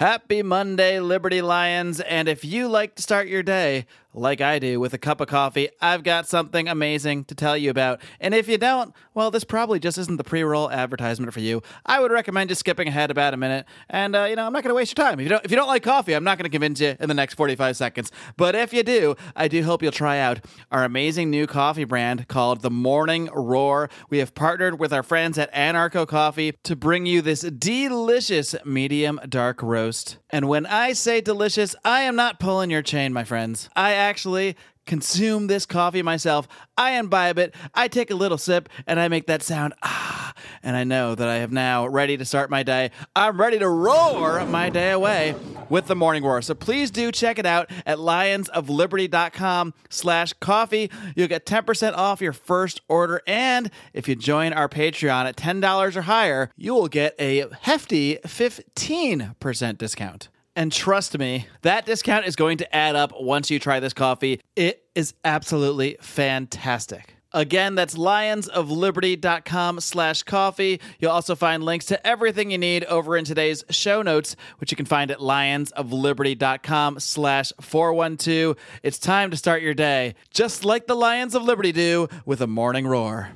Happy Monday, Liberty Lions. And if you like to start your day like I do with a cup of coffee, I've got something amazing to tell you about. And if you don't, well, this probably just isn't the pre roll advertisement for you. I would recommend just skipping ahead about a minute. And, uh, you know, I'm not going to waste your time. If you, don't, if you don't like coffee, I'm not going to convince you in the next 45 seconds. But if you do, I do hope you'll try out our amazing new coffee brand called The Morning Roar. We have partnered with our friends at Anarcho Coffee to bring you this delicious medium dark roast. And when I say delicious, I am not pulling your chain, my friends. I actually consume this coffee myself. I imbibe it, I take a little sip, and I make that sound ah. And I know that I have now ready to start my day. I'm ready to roar my day away with the morning roar. So please do check it out at lionsofliberty.com slash coffee. You'll get 10% off your first order. And if you join our Patreon at $10 or higher, you will get a hefty 15% discount. And trust me, that discount is going to add up once you try this coffee. It is absolutely fantastic. Again, that's lionsofliberty.com slash coffee. You'll also find links to everything you need over in today's show notes, which you can find at lionsofliberty.com slash 412. It's time to start your day, just like the Lions of Liberty do with a morning roar.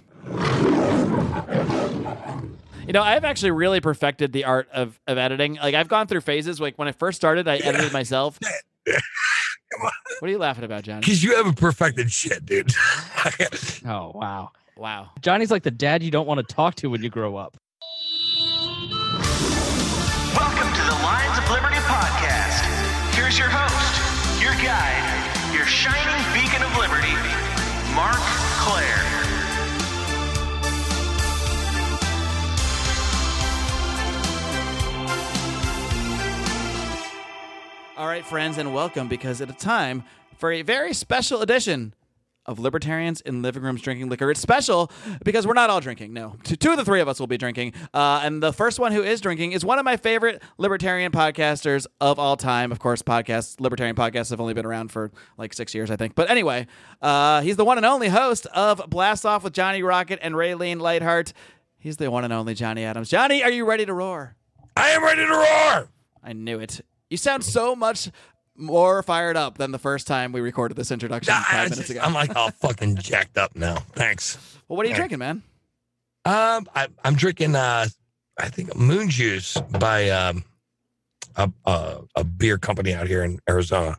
You know, I've actually really perfected the art of, of editing. Like I've gone through phases. Like when I first started, I edited myself. What are you laughing about, Johnny? Because you haven't perfected shit, dude. Oh wow. Wow. Johnny's like the dad you don't want to talk to when you grow up. All right, friends, and welcome because a time for a very special edition of Libertarians in Living Rooms Drinking Liquor. It's special because we're not all drinking. No, two, two of the three of us will be drinking. Uh, and the first one who is drinking is one of my favorite libertarian podcasters of all time. Of course, podcasts, libertarian podcasts have only been around for like six years, I think. But anyway, uh, he's the one and only host of Blast Off with Johnny Rocket and Raylene Lightheart. He's the one and only Johnny Adams. Johnny, are you ready to roar? I am ready to roar. I knew it. You sound so much more fired up than the first time we recorded this introduction I- five minutes ago. I'm like all fucking jacked up now. Thanks. well, what are you drinking, man? Um, I, I'm drinking. Uh, I think Moon Juice by um, a, a a beer company out here in Arizona.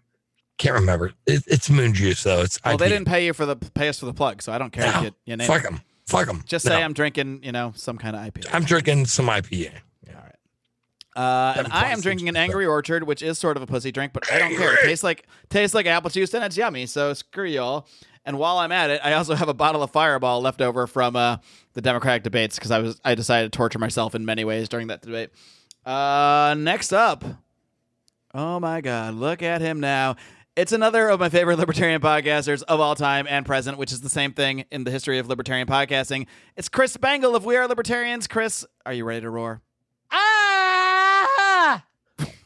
Can't remember. It, it's Moon Juice though. It's Well, they IPA. didn't pay you for the pay us for the plug, so I don't care if No, you, you name Fuck it. them. Fuck them. Just say I'm drinking, you know, some kind of IPA. I'm drinking some IPA. Uh, and I am drinking an Angry Orchard, which is sort of a pussy drink, but I don't care. It tastes like tastes like apple juice and it's yummy. So screw y'all. And while I'm at it, I also have a bottle of Fireball left over from uh, the Democratic debates because I was I decided to torture myself in many ways during that debate. Uh, next up, oh my God, look at him now. It's another of my favorite libertarian podcasters of all time and present, which is the same thing in the history of libertarian podcasting. It's Chris Spangle of We Are Libertarians. Chris, are you ready to roar?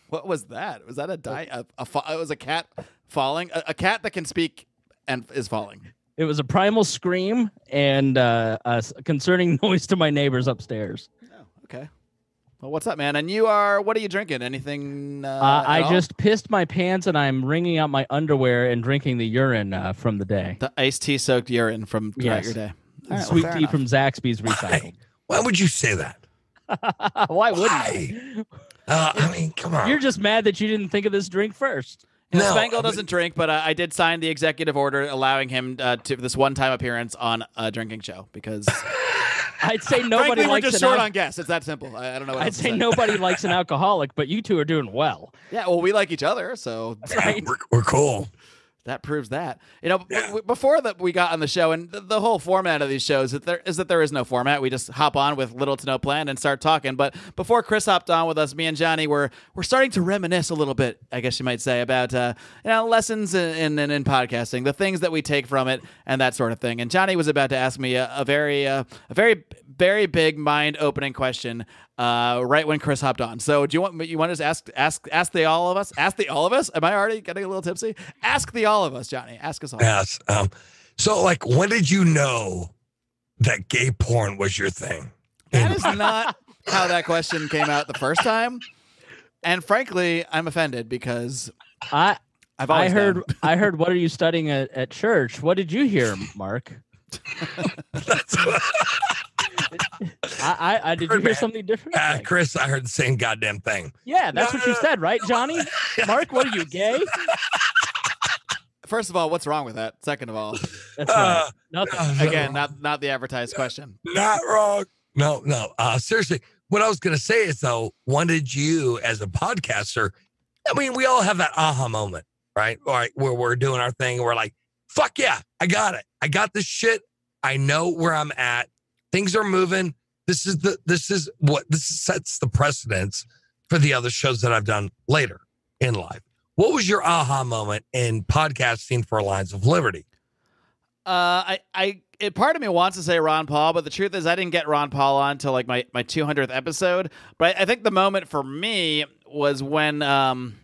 What was that? Was that a die? A, a fa- it was a cat falling. A, a cat that can speak and is falling. It was a primal scream and uh, a s- concerning noise to my neighbors upstairs. Oh, okay. Well, what's up, man? And you are. What are you drinking? Anything? Uh, Uh, I all? just pissed my pants and I'm wringing out my underwear and drinking the urine uh, from the day. the iced tea soaked urine from throughout Yes. your day. All right, well, Sweet fair tea enough. from Zaxby's recycled. Why would you say that? Why wouldn't Why? Uh, I mean, come on. You're just mad that you didn't think of this drink first. You No, Spangle I mean- doesn't drink, but uh, I did sign the executive order allowing him uh, to this one-time appearance on a drinking show because I'd say nobody frankly we're likes just an short al- on guests. It's that simple. I, I don't know. What I'd else to say nobody likes an alcoholic, but you two are doing well. Yeah, well, we like each other, so Right? we're, we're cool. That proves that. You know, w- before that we got on the show, and the, the whole format of these shows is that there is that there is no format. We just hop on with little to no plan and start talking. But before Chris hopped on with us, me and Johnny were we're starting to reminisce a little bit, I guess you might say, about uh, you know lessons in, in in podcasting, the things that we take from it, and that sort of thing. And Johnny was about to ask me a, a very uh, a very very big mind opening question. Uh, right when Chris hopped on. So do you want you want to just ask ask ask the all of us? Ask the all of us? Am I already getting a little tipsy? Ask the all of us, Johnny. Ask us all. Yes. Um. So, like, when did you know that gay porn was your thing? That is not how that question came out the first time. And frankly, I'm offended because I I've I heard. I heard what are you studying at, at church? What did you hear, Mark? That's I I, I did you hear something different? uh, Like, Chris. I heard the same goddamn thing. yeah, that's No, what no, you no. said, right, Johnny? Mark, what are you gay? First of all, what's wrong with that? Second of all, That's right. Uh, Nothing. uh, again, not not the advertised question. not wrong. No, no. Uh, seriously, what I was going to say is though, when did you, as a podcaster, I mean, we all have that aha moment, right? All right, where we're doing our thing, and we're like, "Fuck yeah, I got it. I got this shit. I know where I'm at. Things are moving. This is the this is what this sets the precedence for the other shows that I've done later in life." What was your aha moment in podcasting for Lions of Liberty? Uh, I, I, it, part of me wants to say Ron Paul, but the truth is, I didn't get Ron Paul on until like my my 200th episode. But I, I think the moment for me was when, um,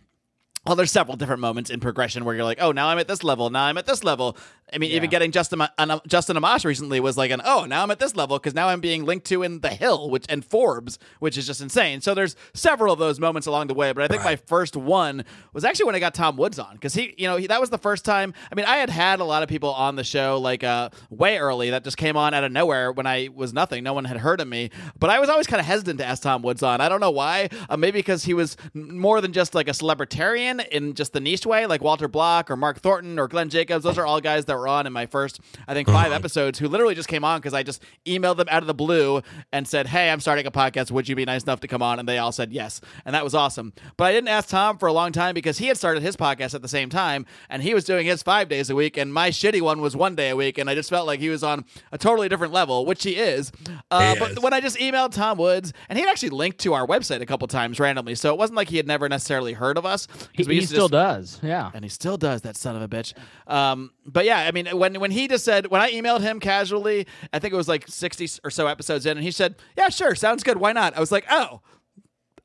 well, there's several different moments in progression where you're like, oh, now I'm at this level, now I'm at this level. I mean, even getting Justin an, Justin Amash recently was like an oh, now I'm at this level because now I'm being linked to in The Hill, which and Forbes, which is just insane. So there's several of those moments along the way, but I think my first one was actually when I got Tom Woods on because he, you know, he, that was the first time. I mean, I had had a lot of people on the show like uh, way early that just came on out of nowhere when I was nothing. No one had heard of me, but I was always kind of hesitant to ask Tom Woods on. I don't know why. Uh, maybe because he was more than just like a celebritarian in just the niche way, like Walter Block or Mark Thornton or Glenn Jacobs. Those are all guys that were on in my first, I think, 5 episodes who literally just came on because I just emailed them out of the blue and said, "Hey, I'm starting a podcast. Would you be nice enough to come on?" And they all said yes, and that was awesome. But I didn't ask Tom for a long time because he had started his podcast at the same time, and he was doing his five days a week, and my shitty one was one day a week, and I just felt like he was on a totally different level, which he is. Uh, He but is. when I just emailed Tom Woods, and he had actually linked to our website a couple times randomly, so it wasn't like he had never necessarily heard of us. 'cause He, we he to still just- does. Yeah. and he still does that son of a bitch. Um, but yeah, I mean, when when he just said when I emailed him casually, I think it was like sixty or so episodes in, and he said, "Yeah, sure, sounds good. Why not?" I was like, "Oh."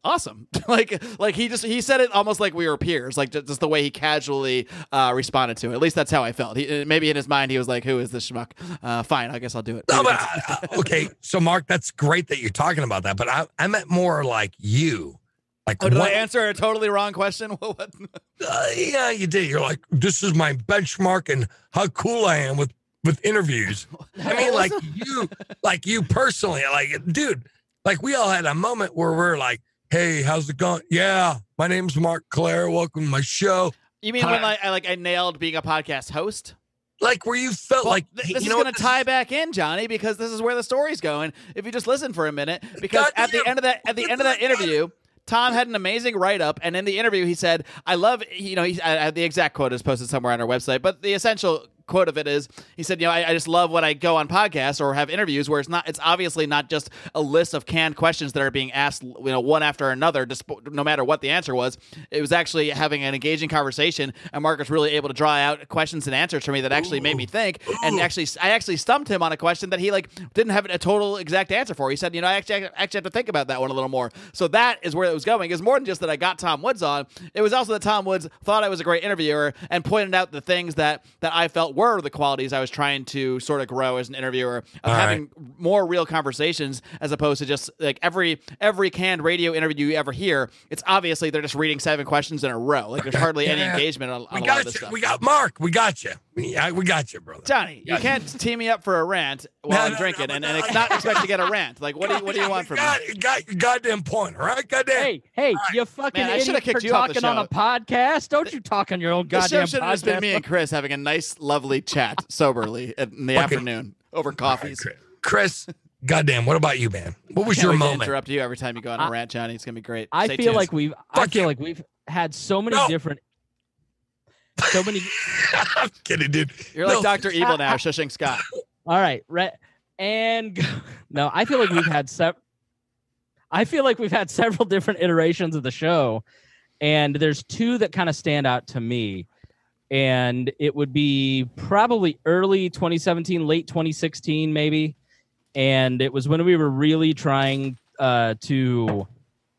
Awesome! like, like he just he said it almost like we were peers, like just, just the way he casually uh, responded to it. At least that's how I felt. He, maybe in his mind he was like, "Who is this schmuck?" Uh, fine, I guess I'll do it. No, but, uh, okay, so Mark, that's great that you're talking about that, but I, I meant more like you. Like, oh, did I answer a totally wrong question? What- what? uh, yeah, you did. You're like, this is my benchmark and how cool I am with with interviews. I mean, like you, like you personally, like, dude, like we all had a moment where we're like, hey, how's it going? Yeah, my name's Marc Clair. Welcome to my show. You mean when Hi. like I like I nailed being a podcast host? Like where you felt Well, like, th- this you is going to tie back in, Johnny, because this is where the story's going. If you just listen for a minute, because at the end of that, at the end of that interview, Tom had an amazing write up, and in the interview, he said, "I love," you know, he, I, I- the exact quote is posted somewhere on our website, but the essential quote of it is he said you know I, I just love when i go on podcasts or have interviews where it's not it's obviously not just a list of canned questions that are being asked you know one after another just no matter what the answer was. It was actually having an engaging conversation and mark was really able to draw out questions and answers for me that actually made me think and actually i actually stumped him on a question that he like didn't have a total exact answer for. He said you know i actually, actually have to think about that one a little more. So that is where it was going. Is more than just that i got tom woods on. It was also that tom woods thought i was a great interviewer and pointed out the things that that i felt were the qualities i was trying to sort of grow as an interviewer of All right. having more real conversations as opposed to just like every every canned radio interview you ever hear it's obviously they're just reading seven questions in a row like there's hardly any engagement on, on We got you. We got Mark. We got you. We, I, we got you, brother. Johnny, you Yeah. can't tee me up for a rant while No, I'm no, drinking no, and, but and no, ex- not expect to get a rant. Like, what do you, what do you want from me? got, me? Got your goddamn point, all right? Goddamn. Hey, hey, you fucking Man, I should've idiot for kicked you off the talking on a podcast. Don't you talk on your own This show goddamn should have just been me and Chris having a nice, lovely chat soberly in the Fucking- afternoon over All right, coffees. Chris. Chris, goddamn, what about you, man? What was Can't your moment? interrupt you every time you go on a I- rant, Johnny. It's gonna be great. I Stay feel tuned. like we've I feel you. like we've had so many No. different so many I'm kidding, dude. you're like No. Doctor Evil now, shushing Scott. All right, right. And go- no, I feel like we've had sev- I feel like we've had several different iterations of the show, and there's two that kind of stand out to me. And it would be probably early 2017, late 2016, maybe. And it was when we were really trying uh, to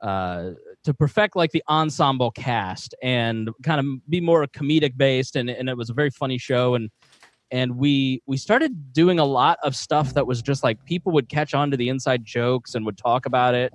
uh, to perfect like the ensemble cast and kind of be more comedic based. And, and it was a very funny show. And and we we started doing a lot of stuff that was just like people would catch on to the inside jokes and would talk about it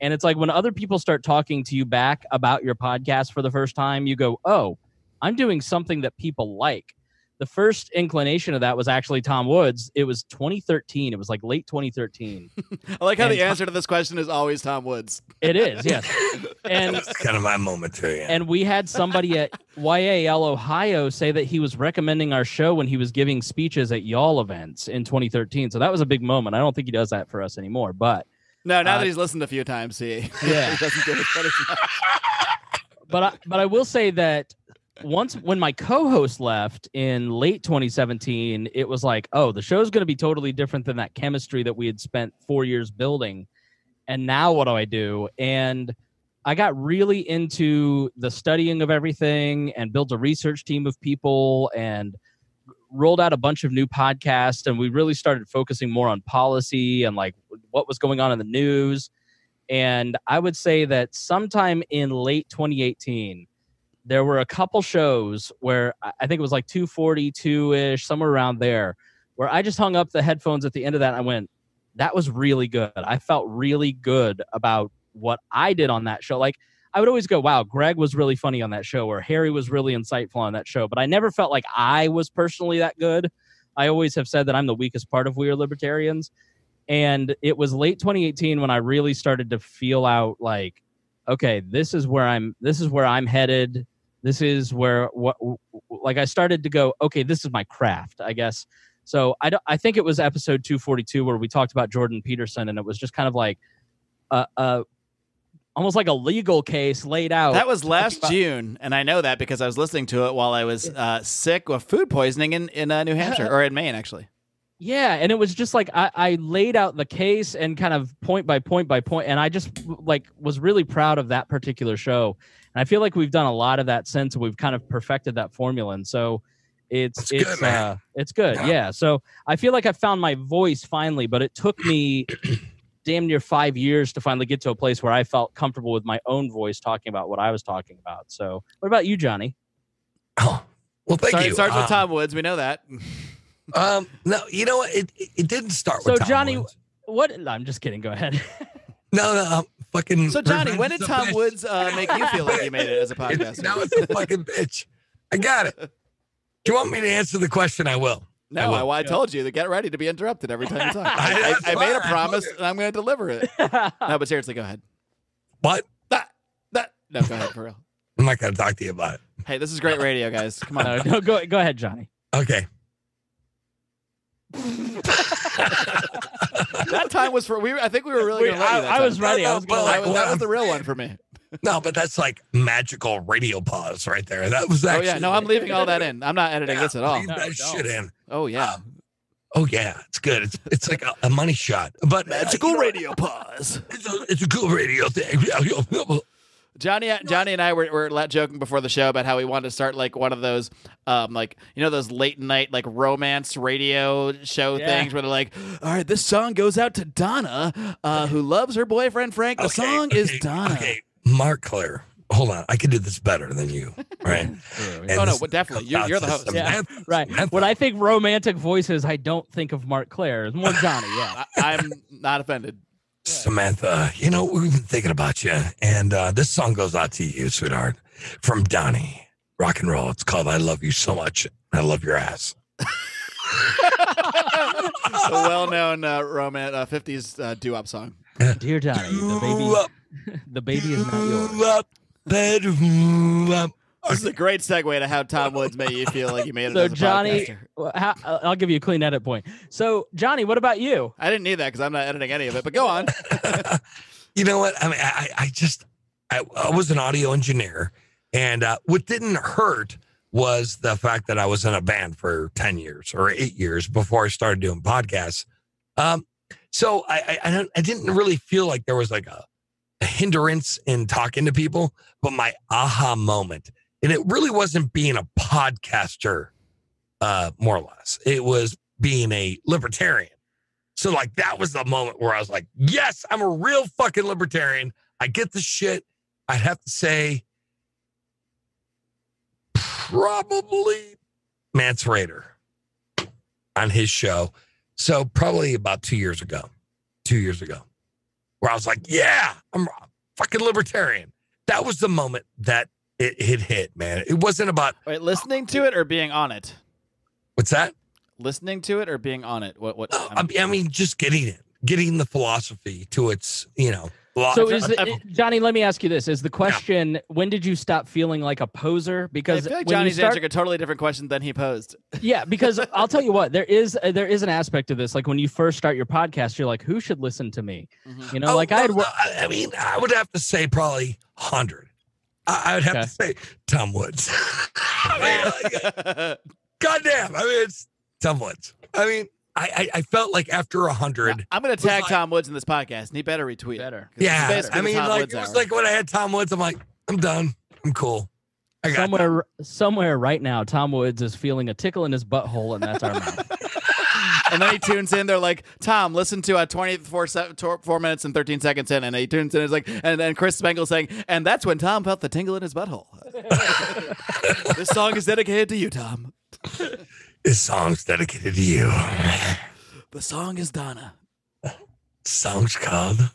And it's like when other people start talking to you back about your podcast for the first time, you go, "Oh, I'm doing something that people like." The first inclination of that was actually Tom Woods. It was 2013. It was like late 2013. I like how And the Tom- answer to this question is always Tom Woods. It is, yes. And That's kind of my moment too. Yeah. and we had somebody at YAL Ohio say that he was recommending our show when he was giving speeches at YAL events in 2013. So that was a big moment. I don't think he does that for us anymore, but No, now Uh, that he's listened a few times, he, Yeah. he doesn't do it quite as much. but I, but I will say that once when my co-host left in late 2017, it was like, oh, the show's going to be totally different than that chemistry that we had spent four years building. And now what do I do? And I got really into the studying of everything and built a research team of people and rolled out a bunch of new podcasts and we really started focusing more on policy and like what was going on in the news and i would say that sometime in late 2018 there were a couple shows where I think it was like 242 ish, somewhere around there, where I just hung up the headphones at the end of that and I went, that was really good. I felt really good about what I did on that show. Like, I would always go, wow, Greg was really funny on that show, or Harry was really insightful on that show, but I never felt like I was personally that good. I always have said that I'm the weakest part of We Are Libertarians. And it was late 2018 when I really started to feel out like, okay, this is where I'm this is where I'm headed. This is where what like I started to go, okay, this is my craft, I guess. So I don't I think it was episode 242 where we talked about Jordan Peterson and it was just kind of like uh uh almost like a legal case laid out. That was last about- June, and I know that because I was listening to it while I was uh, sick with food poisoning in, in uh, New Hampshire, or in Maine, actually. Yeah, and it was just like I, I laid out the case and kind of point by point by point, and I just like was really proud of that particular show. And I feel like we've done a lot of that since and we've kind of perfected that formula. And so it's That's it's good, uh it's good. Yeah. Yeah. So I feel like I found my voice finally, but it took me damn near five years to finally get to a place where I felt comfortable with my own voice talking about what I was talking about. So what about you, Johnny? oh, well, thank Sorry, you. it starts with Um, Tom Woods. We know that. Um, no, you know what? It, it, it didn't start So, with Tom Johnny, Woods. What I'm just kidding, go ahead. No, no, um, fucking. So, Johnny, when did Tom bitch. Woods uh, make you feel like you made it as a It's, podcaster? now it's a fucking bitch. I got it. Do you want me to answer the question? I will. no, I I, will. I, told you to get ready to be interrupted every time you talk. I- I, I, made a promise, and I'm going to deliver it. No, but seriously, go ahead. What? That, that, no, go ahead for real. I'm not going to talk to you about it. Hey, this is great radio, guys. Come on. no, no, go go ahead, Johnny. Okay. That time was for we. I think we were really Wait, going to. I, That I was ready. I was but That like, was, that was the real one for me. No, but that's like magical radio pause right there. That was Oh actually. yeah, no, I'm leaving all that in. I'm not editing Yeah, this at all. leave No, that shit in. Oh yeah, Oh yeah, it's good. It's it's like a, a money shot, but uh, magical you know, radio pause. It's a, it's a cool radio thing. Johnny, Johnny, and I were, were joking before the show about how we wanted to start like one of those, um, like you know those late night like romance radio show Yeah. things where they're like, all right, this song goes out to Donna, uh, who loves her boyfriend Frank. The Okay, song is Donna. Okay, Marc Clair. Hold on, I can do this better than you, right? And Oh, no, this- definitely. You- you're the host. Yeah, Samantha- right. Samantha. When I think romantic voices, I don't think of Marc Clair. It's more Johnny. Yeah. I, I'm not offended. Samantha, you know, we've been thinking about you. And uh, this song goes out to you, sweetheart, from Donnie. Rock and roll. It's called I Love You So Much. I Love Your Ass. A well-known uh, romance uh, '50s uh, doo-wop song. Dear Johnny, the baby, the baby is not yours. Doo-wop, ba-doo-wop. This is a great segue to how Tom Woods made you feel like you made it So as a Johnny, how, I'll give you a clean edit point. So Johnny, what about you? I didn't need that because I'm not editing any of it. But go on. you know what? I mean, I, I just, I, I was an audio engineer, and uh, what didn't hurt was the fact that I was in a band for ten years or eight years before I started doing podcasts. Um, so I, I, I, don't, I didn't really feel like there was like a, a hindrance in talking to people, but my aha moment, and it really wasn't being a podcaster, uh, more or less. It was being a libertarian. So like that was the moment where I was like, yes, I'm a real fucking libertarian. I get the shit. I'd have to say probably Mance Rayder on his show. So probably about two years ago. Two years ago. where I was like, yeah, I'm a fucking libertarian. That was the moment that it, it hit, man. It wasn't about Wait, listening to it or being on it? what's that? Listening to it or being on it? What? What? Uh, I mean, I mean, just getting it, getting the philosophy to its, you know, philo- So is I've- it, Johnny? Let me ask you this: Is the question when did you stop feeling like a poser? I Because feel like Johnny's start- answering a totally different question than he posed. yeah, because I'll tell you what, there is uh, there is an aspect of this. Like when you first start your podcast, you're like, who should listen to me? Mhm. You know, Oh, like I no, had. no, I I mean, I would have to say probably hundred. I, I would have Okay. to say Tom Woods. I mean, like, goddamn. I mean, it's Tom Woods. I mean, I, I, I felt like after a hundred. I'm gonna tag like- Tom Woods in this podcast, and he better retweet. it, Better. 'cause it's Yeah, I mean, Tom like Woods it was hour. like when I had Tom Woods. I'm like, I'm done. I'm cool. I got somewhere somewhere right now, Tom Woods is feeling a tickle in his butthole, and that's our mouth. And then he tunes in. They're like, Tom, listen to a 24 se- four minutes and 13 seconds in. And he tunes in. It's like, and then Chris Spangle saying, and that's when Tom felt the tingle in his butthole. this song is dedicated to you, Tom. This song's dedicated to you. The song is Donna. Song's called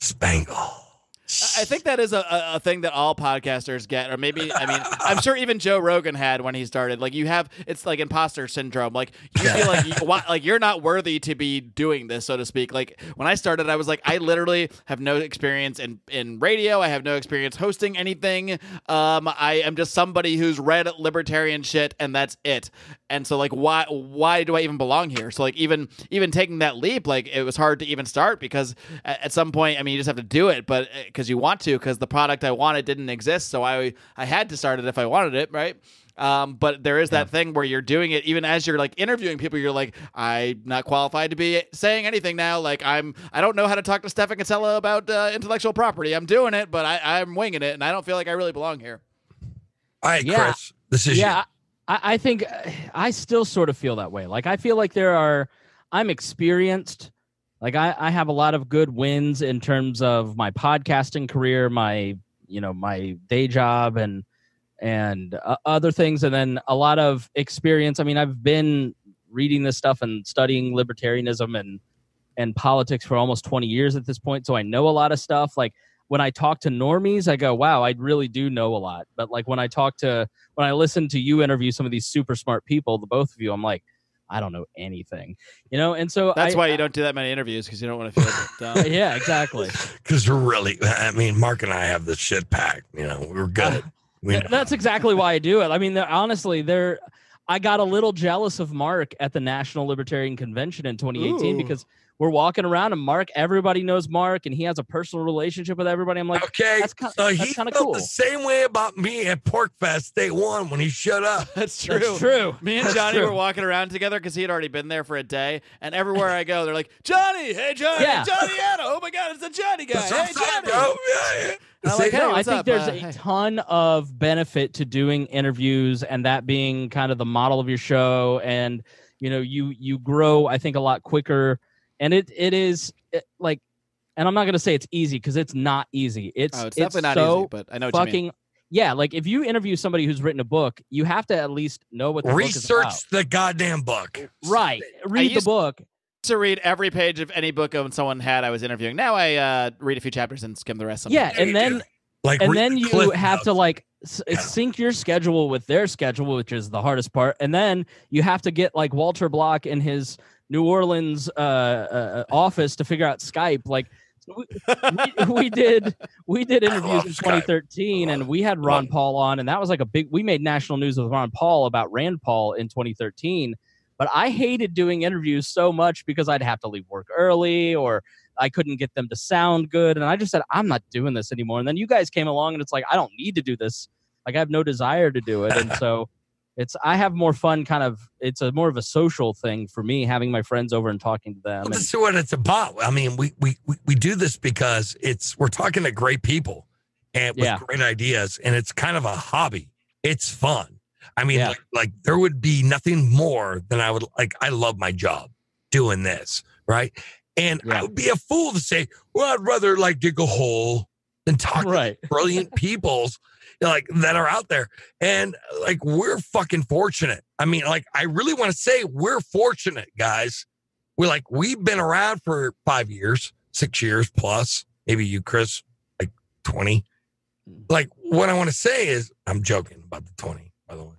Spangle. I think that is a, a, thing that all podcasters get, or maybe I mean I'm sure even Joe Rogan had when he started. Like you have, it's like imposter syndrome. Like you feel like you, like you're not worthy to be doing this, so to speak. Like when I started, I was like, I literally have no experience in in radio. I have no experience hosting anything. Um, I am just somebody who's read libertarian shit, and that's it. And so like why why do I even belong here? So like even even taking that leap, like it was hard to even start because at, at some point, I mean, you just have to do it, but because you want to, because the product I wanted didn't exist, so I I had to start it if I wanted it, right? Um, but there is that thing where you're doing it even as you're like interviewing people. You're like, I'm not qualified to be saying anything now. Like I'm, I don't know how to talk to Stephan Kinsella about uh, intellectual property. I'm doing it, but I, I'm winging it, and I don't feel like I really belong here. All right, Yeah. Chris. This is yeah, I, I think uh, I still sort of feel that way. Like I feel like there are, I'm experienced. Like I, I have a lot of good wins in terms of my podcasting career, my you know my day job, and and uh, other things, and then a lot of experience. I mean, I've been reading this stuff and studying libertarianism and and politics for almost 20 years at this point, so I know a lot of stuff. Like when I talk to normies, I go, "Wow, I really do know a lot." But like when I talk to when I listen to you interview some of these super smart people, the both of you, I'm like, I don't know anything, you know. And so That's I, why you don't do that many interviews because you don't want to feel dumb. yeah, exactly. because we're really. I mean, Mark and I have the shit packed. You know, we're uh, good. We know. That's exactly why I do it. I mean, they're- honestly, they're. I got a little jealous of Mark at the National Libertarian Convention in 2018 Ooh. because we're walking around and Mark, everybody knows Mark, and he has a personal relationship with everybody. I'm like, okay, that's ki- so that's he kinda felt cool. the same way about me at PorcFest Day One when he showed up. That's true. that's true. Me and That's Johnny true. were walking around together because he had already been there for a day. And everywhere I go, they're like, Johnny, hey, Johnny, Yeah. Johnny Anna. Oh my God, it's a Johnny guy. That's Hey, saying, Johnny. bro. Yeah, yeah. I'm like, hey, no, I think up? there's Uh, a hey. ton of benefit to doing interviews and that being kind of the model of your show. And you know, you you grow, I think, a lot quicker. And it it is it, like, and I'm not gonna say it's easy because it's not easy. It's Oh, it's definitely not so easy, but I know what you mean. fucking yeah. Like if you interview somebody who's written a book, you have to at least know what the book is Research about. the goddamn book. Right. Read the book. to read every page of any book of someone had I was interviewing. Now I uh, read a few chapters and skim the rest. Sometimes. Yeah, Yeah, and then. Like, and then you Cliff have to like s- Yeah. sync your schedule with their schedule which is the hardest part and then you have to get like walter block in his new orleans uh, uh office to figure out skype like we, we, we did we did interviews in Skype. 2013 and we had ron paul on and that was like a big we made national news with ron paul about rand paul in 2013 but i hated doing interviews so much because i'd have to leave work early or I couldn't get them to sound good. And I just said, I'm not doing this anymore. And then you guys came along and it's like, I don't need to do this. Like I have no desire to do it. And so it's, I have more fun kind of, it's a more of a social thing for me, having my friends over and talking to them. Well, this is what it's about. I mean, we, we we we do this because it's we're talking to great people and with Yeah. great ideas, and it's kind of a hobby. It's fun. I mean, Yeah. like, like there would be nothing more than I would like. I love my job doing this, right? And I would be a fool to say, well, I'd rather like dig a hole than talk right. to brilliant peoples like that are out there. And like we're fucking fortunate. I mean, like I really want to say we're fortunate, guys. We're like we've been around for five years, six years plus. Maybe you, Chris, like 20. Mm. Like what I want to say is, I'm joking about the 20, by the way.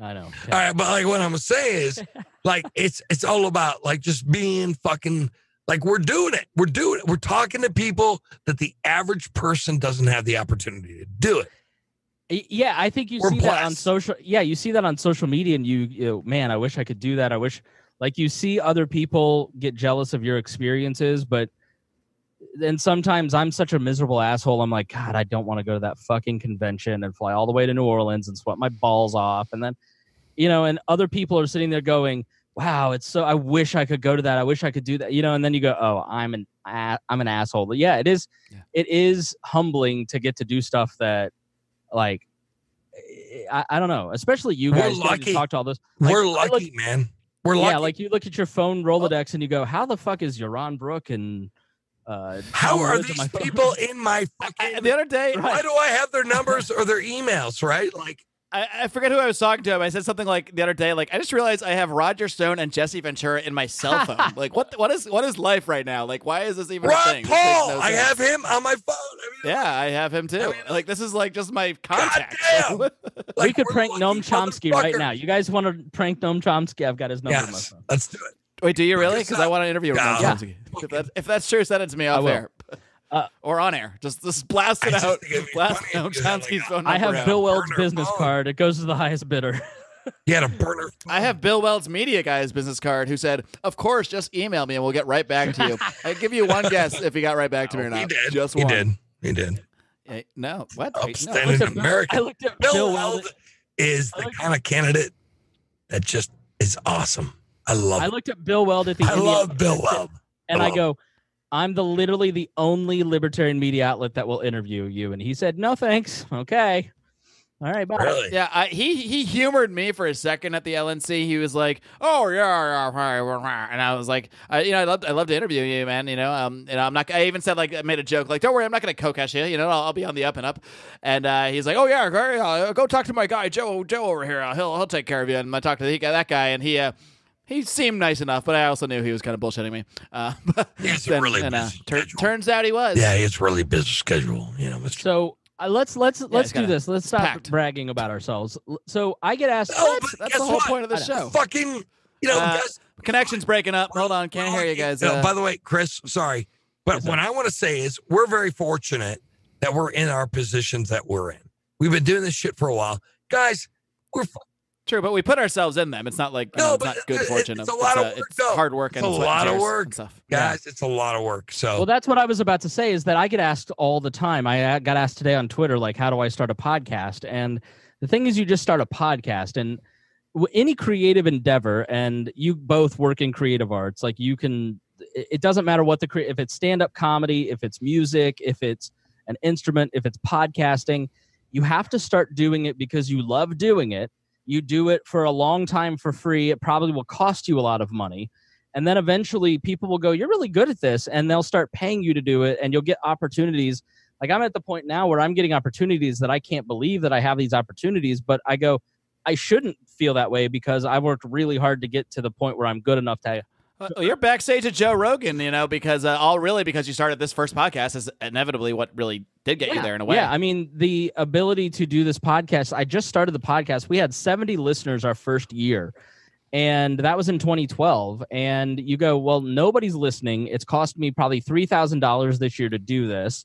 I know. All right, but like what I'm gonna say is, like it's it's all about like just being fucking like we're doing it. We're doing it. We're talking to people that the average person doesn't have the opportunity to do it. Yeah, I think you We're see that on social. Yeah, you see that on social media, and you, you know, man, I wish I could do that. I wish, like, you see other people get jealous of your experiences, but then sometimes I'm such a miserable asshole. I'm like, God, I don't want to go to that fucking convention and fly all the way to New Orleans and sweat my balls off, and then, you know, and other people are sitting there going, Wow, it's so. I wish I could go to that. I wish I could do that. You know, and then you go, Oh, I'm an, I'm an asshole. But yeah, it is. Yeah. It is humbling to get to do stuff that like I, I don't know, especially you We're guys lucky. talk to all this. Like, we're I look- lucky, man. We're lucky. Yeah, like you look at your phone Rolodex and you go, "How the fuck is Yaron Brook and uh, How are these people in my I- the other day, Right. Why do I have their numbers or their emails? Right? Like, I, I forget who I was talking to. I said something like the other day, like I just realized I have Roger Stone and Jesse Ventura in my cell phone. like what? What is what is life right now? Like why is this even a thing? Paul, no I have him on my phone. I mean, Yeah, I have him too. I mean, like this is like just my contact. damn. we could prank lucky Noam Chomsky right now. You guys want to prank Noam Chomsky? I've got his number. in my Yes, phone. let's do it. Wait, do you really? Because I want to interview Yeah. Noam Yeah. If, that's, if that's true, send it to me off will. air. Uh, or on air. Just just blast it out. think it'd be Blast funny Noam if you had, like, Chomsky's a- phone I have out. Bill Weld's burner business phone. card. It goes to the highest bidder. He had a burner. I have Bill Weld's media guy's business card who said, Of course, just email me and we'll get right back to you. I give you one guess if he got right back to me or not. He not. did. Just he one. did. He did. Eh, no. What? Wait, no. Upstanding looked at Bill- American. I looked at Bill, Bill Weld Weld. is the kind of candidate that just is awesome. I love. I looked at Bill Weld at the I Indiana love Bill Weld. and I Hello. go, I'm the literally the only libertarian media outlet that will interview you. And he said, No thanks. Okay. All right, bye. Really? Yeah, I, he he humored me for a second at the LNC. He was like, "Oh yeah, yeah, yeah, yeah," and I was like, I, "You know, I love I love to interview you, man. You know, um, you know, I'm not. I even said like, I made a joke like, "Don't worry, I'm not going to Kokesh you. You know, I'll, I'll be on the up and up." And uh, he's like, "Oh yeah, go, yeah, go talk to my guy Joe Joe over here. Uh, He'll he'll take care of you." And I talked to the, that guy, and he uh, he seemed nice enough, but I also knew he was kind of bullshitting me. Uh, but He has then- really and, uh, busy tur- turns out he was. Yeah, it's really busy schedule. You know, Mr. So uh, let's let's let's do this. Let's stop packed. bragging about ourselves. So I get asked. Oh, That's, but that's the whole what? point of the I know. show. fucking, you know, Uh, guys, Connection's breaking up. Hold on, can't hear you guys. No, Uh, by the way, Chris, sorry, but Yes, what I want to say is we're very fortunate that we're in our positions that we're in. We've been doing this shit for a while, guys. We're fu- True, but we put ourselves in them. It's not like No, know, it's but not good it- fortune. it's a lot of work, It's though. hard work and It's a lot of work. stuff. guys. It's a lot of work. So Well, that's what I was about to say. Is that I get asked all the time. I uh, got asked today on Twitter, like, how do I start a podcast? And the thing is, you just start a podcast, and any creative endeavor, and you both work in creative arts, like you can. It it doesn't matter what the cre- if it's stand up comedy, if it's music, if it's an instrument, if it's podcasting, you have to start doing it because you love doing it. You do it for a long time for free. It probably will cost you a lot of money. And then eventually people will go, You're really good at this. And they'll start paying you to do it. And you'll get opportunities. Like I'm at the point now where I'm getting opportunities that I can't believe that I have these opportunities. But I go, I shouldn't feel that way because I worked really hard to get to the point where I'm good enough to. Well, you're backstage at Joe Rogan, you know, because uh, all really because you started this first podcast is inevitably what really did get you there in a way. Yeah, I mean the ability to do this podcast. I just started the podcast. We had 70 listeners our first year, and that was in 2012. And you go, well, nobody's listening. It's cost me probably three thousand dollars this year to do this.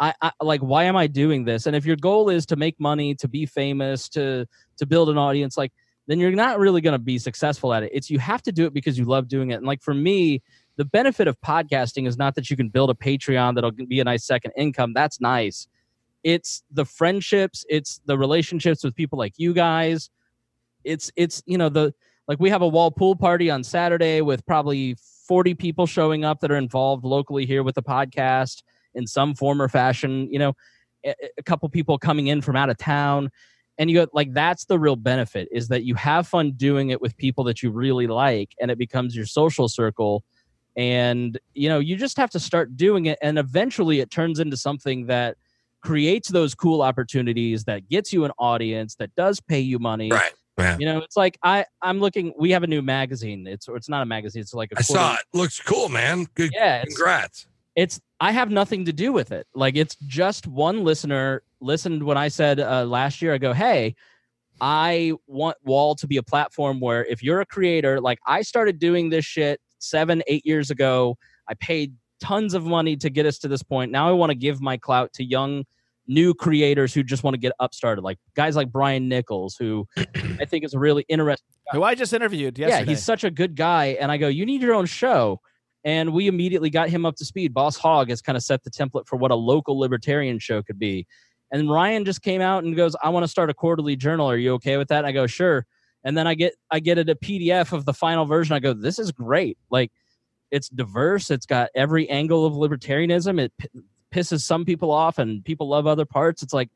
I, I like, why am I doing this? And if your goal is to make money, to be famous, to to build an audience, like then you're not really going to be successful at it. It's you have to do it because you love doing it. And like for me, the benefit of podcasting is not that you can build a Patreon that'll be a nice second income. That's nice. It's the friendships, it's the relationships with people like you guys. It's it's you know the like we have a WAL pool party on Saturday with probably 40 people showing up that are involved locally here with the podcast in some form or fashion, you know, a, a couple people coming in from out of town and you go like that's the real benefit is that you have fun doing it with people that you really like and it becomes your social circle and you know you just have to start doing it and eventually it turns into something that creates those cool opportunities that gets you an audience that does pay you money right. Yeah. you know it's like i i'm looking we have a new magazine it's it's not a magazine it's like a I saw it. Looks cool, man. Good. yeah Congrats. It's I have nothing to do with it. Like it's just one listener listened when I said uh, last year. I go, hey, I want WAL to be a platform where if you're a creator, like I started doing this shit seven, eight years ago. I paid tons of money to get us to this point. Now I want to give my clout to young, new creators who just want to get upstarted, like guys like Brian Nichols, who I think is a really interesting. Who I just interviewed yesterday. Yeah, he's such a good guy. And I go, you need your own show. And we immediately got him up to speed. Boss Hog has kind of set the template for what a local libertarian show could be. And Ryan just came out and goes, I want to start a quarterly journal. Are you okay with that? And I go, sure. And then I get I get it a PDF of the final version. I go, this is great. Like it's diverse. It's got every angle of libertarianism. It p- pisses some people off and people love other parts. It's like,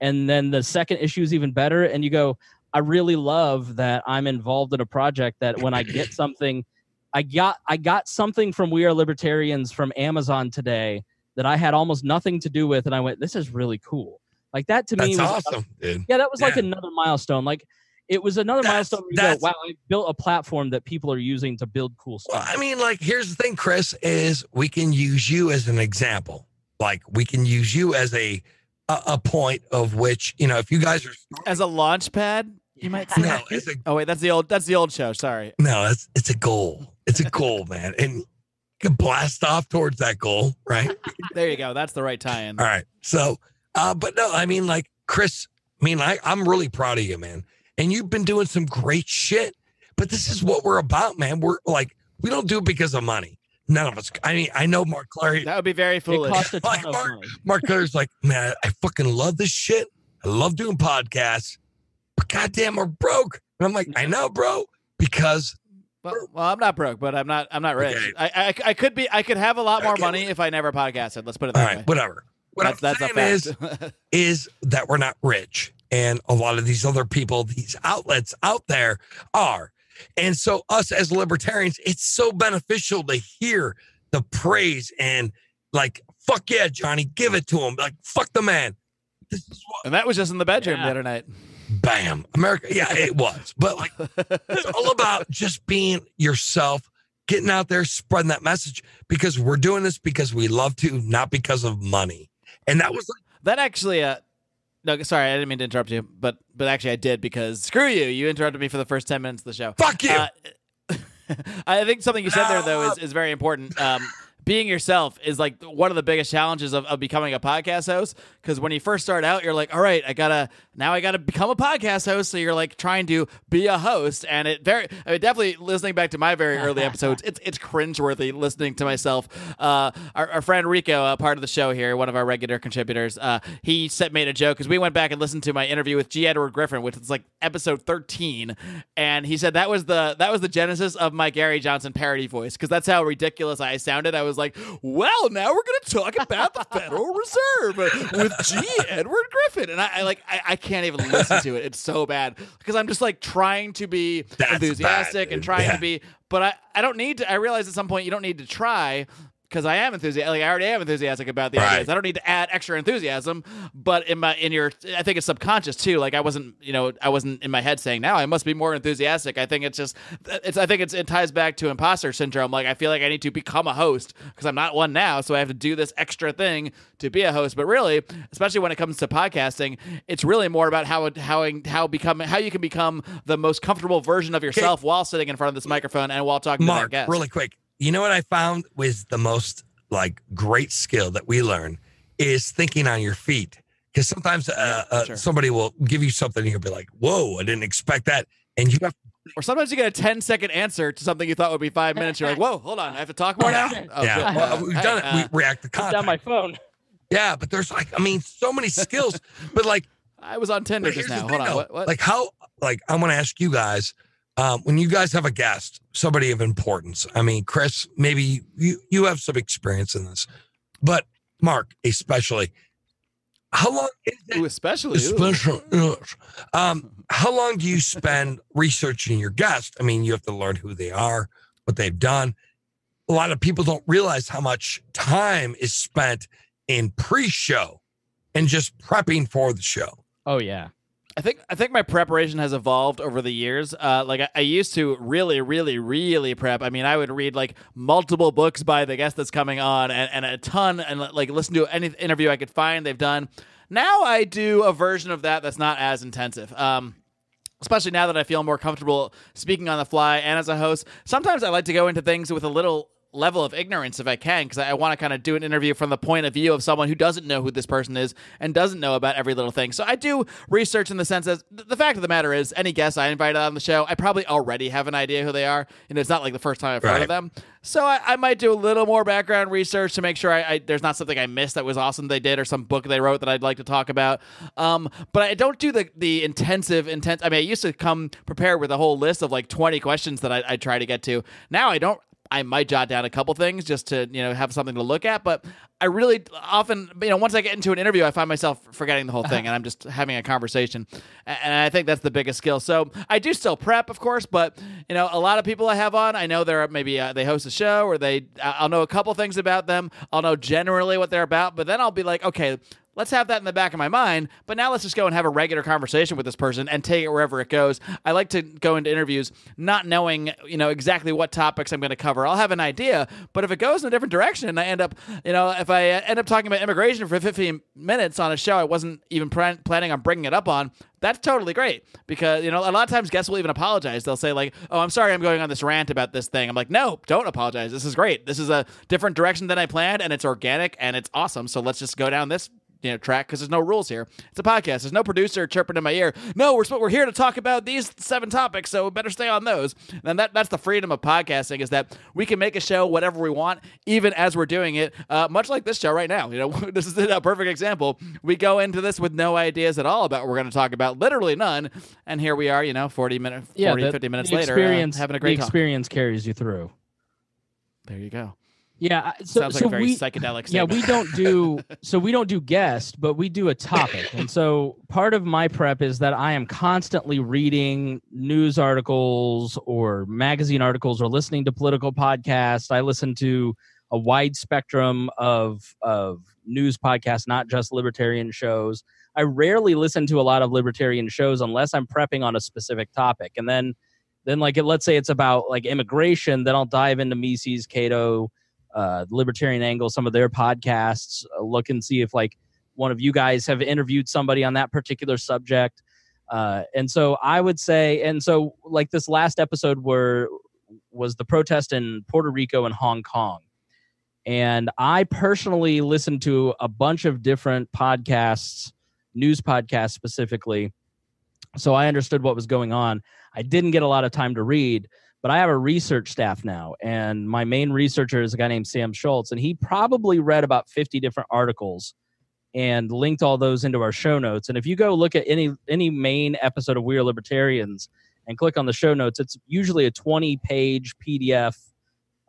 and then the second issue is even better. And you go, I really love that I'm involved in a project that when I get something, I got I got something from We Are Libertarians from Amazon today that I had almost nothing to do with, and I went, this is really cool. Like that to me That's was awesome, dude. yeah, that was like another milestone. Like it was another That's- milestone. Where you go, wow, I built a platform that people are using to build cool Well, stuff. I mean, like, here's the thing, Chris, is we can use you as an example. Like, we can use you as a a, a point of which, you know, if you guys are as a launch pad. You might say. no, it's a Oh wait, that's the old. That's the old show. Sorry. no, it's it's a goal. It's a goal, man, and you can blast off towards that goal, right? There you go. That's the right tie-in. All right. So, uh, but no, I mean, like Chris, I mean, I, I'm really proud of you, man. And you've been doing some great shit. But this is what we're about, man. We're like, we don't do it because of money. None of us. I mean, I know Mark Clary. That would be very it foolish. cost a ton Like of Mark- money. Mark Clary's like, man, I fucking love this shit. I love doing podcasts, but goddamn, we're broke. And I'm like, I know, bro, because Well, well, I'm not broke, but I'm not. I'm not rich. Okay. I, I I could be. I could have a lot more Okay. money if I never podcasted. Let's put it that right, way. whatever. What that's I'm that's a saying fact. is, is that we're not rich. And a lot of these other people, these outlets out there are. And so, us as libertarians, it's so beneficial to hear the praise and like, fuck yeah, Johnny, give it to him. Like, fuck the man. This is what, and that was just in the bedroom Yeah. the other night. Bam, America. Yeah, it was. But like, it's all about just being yourself, getting out there, spreading that message because we're doing this because we love to, not because of money. And that was like, That actually, uh, no, sorry, I didn't mean to interrupt you, but but actually I did because screw you, you interrupted me for the first ten minutes of the show. fuck you. Uh, I think something you said there though is, is very important. Um, being yourself is like one of the biggest challenges of, of becoming a podcast host because when you first start out you're like all right i gotta now i gotta become a podcast host. So you're like trying to be a host and it very I mean, definitely listening back to my very early episodes it's it's cringeworthy listening to myself. Uh, our, our friend rico uh, part of the show here one of our regular contributors uh, he set, made a joke because we went back and listened to my interview with g. Edward griffin which is like episode 13 and he said that was the that was the genesis of my gary johnson parody voice because that's how ridiculous i sounded. I was like well now we're going to talk about the federal reserve with g. Edward griffin. And i, I like I, I can't even listen to it. It's so bad because i'm just like trying to be That's enthusiastic bad, and trying Yeah. to be but I, I don't need to i realize at some point you don't need to try because I am enthusiastic. Like I already am enthusiastic about the Right. ideas. I don't need to add extra enthusiasm. But in my in your, I think it's subconscious too. Like I wasn't, you know, I wasn't in my head saying now I must be more enthusiastic. I think it's just, it's. I think it's it ties back to imposter syndrome. Like I feel like I need to become a host because I'm not one now, so I have to do this extra thing to be a host. But really, especially when it comes to podcasting, it's really more about how it- how how become how you can become the most comfortable version of yourself while sitting in front of this microphone and while talking to that Mark, guest. really quick. You know what I found was the most like great skill that we learn is thinking on your feet. Because sometimes uh, uh, sure. somebody will give you something and you'll be like, "Whoa, I didn't expect that," and you have Or sometimes you get a 10 second answer to something you thought would be five minutes. You're like, whoa, hold on. I have to talk more now? Oh, yeah, well, Uh, we've hey, done it. uh, we react to Put down my phone. yeah, but there's like, I mean, so many skills. but like, I was on Tinder But just now. Hold on. What? what? Like how? Like I want to ask you guys, um, when you guys have a guest, somebody of importance. I mean, Chris, maybe you you have some experience in this, but Mark, especially, how long is it? Ooh, especially. Especially, um, how long do you spend researching your guest? I mean, you have to learn who they are, what they've done. A lot of people don't realize how much time is spent in pre-show and just prepping for the show. Oh yeah. I think I think my preparation has evolved over the years. Uh, like I, I used to really, really, really prep. I mean, I would read like multiple books by the guest that's coming on, and, and a ton, and like listen to any interview I could find they've done. Now I do a version of that that's not as intensive. Um, especially now that I feel more comfortable speaking on the fly and as a host. Sometimes I like to go into things with a little level of ignorance if I can, because I want to kind of do an interview from the point of view of someone who doesn't know who this person is and doesn't know about every little thing. So I do research in the sense that the fact of the matter is, any guest I invite on the show, I probably already have an idea who they are. And it's not like the first time I've heard of them. So I, I might do a little more background research to make sure I, I there's not something I missed that was awesome they did or some book they wrote that I'd like to talk about. Um, but I don't do the the intensive intense. I mean, I used to come prepared with a whole list of like 20 questions that I, I try to get to. Now I don't. I might jot down a couple things just to you know have something to look at, but I really often you know once I get into an interview, I find myself forgetting the whole thing, and I'm just having a conversation, and I think that's the biggest skill. So I do still prep, of course, but you know a lot of people I have on, I know they're maybe uh, they host a show or they I'll know a couple things about them, I'll know generally what they're about, but then I'll be like, okay. Let's have that in the back of my mind, but now let's just go and have a regular conversation with this person and take it wherever it goes. I like to go into interviews not knowing, you know, exactly what topics I'm going to cover. I'll have an idea, but if it goes in a different direction and I end up, you know, if I uh, end up talking about immigration for 15 minutes on a show I wasn't even plan- planning on bringing it up on, that's totally great because you know a lot of times guests will even apologize. They'll say like, "Oh, I'm sorry, I'm going on this rant about this thing." I'm like, "No, don't apologize. This is great. This is a different direction than I planned, and it's organic and it's awesome. So let's just go down this." You know, track because there's no rules here. It's a podcast. There's no producer chirping in my ear. No, we're we're here to talk about these seven topics, so we better stay on those. And that that's the freedom of podcasting is that we can make a show whatever we want, even as we're doing it. Uh, much like this show right now. You know, this is a perfect example. We go into this with no ideas at all about what we're going to talk about, literally none. And here we are. You know, 40 minutes, 40, the- 50 minutes the later, uh, having a the great experience carries you through. There you go. Yeah, so, Sounds like so a very we, psychedelic. yeah we don't do so we don't do guest but we do a topic. And so part of my prep is that i am constantly reading news articles or magazine articles or listening to political podcasts. I listen to a wide spectrum of of news podcasts not just libertarian shows. I rarely listen to a lot of libertarian shows unless i'm prepping on a specific topic. And then then like let's say it's about like immigration then i'll dive into mises cato uh, Libertarian Angle, some of their podcasts, uh, look and see if like one of you guys have interviewed somebody on that particular subject. Uh, and so I would say, and so like this last episode where was the protest in Puerto Rico and Hong Kong. And I personally listened to a bunch of different podcasts, news podcasts specifically. So I understood what was going on. I didn't get a lot of time to read, but I have a research staff now, and my main researcher is a guy named Sam Schultz, and he probably read about 50 different articles and linked all those into our show notes. And if you go look at any any main episode of We Are Libertarians and click on the show notes, it's usually a 20 page PDF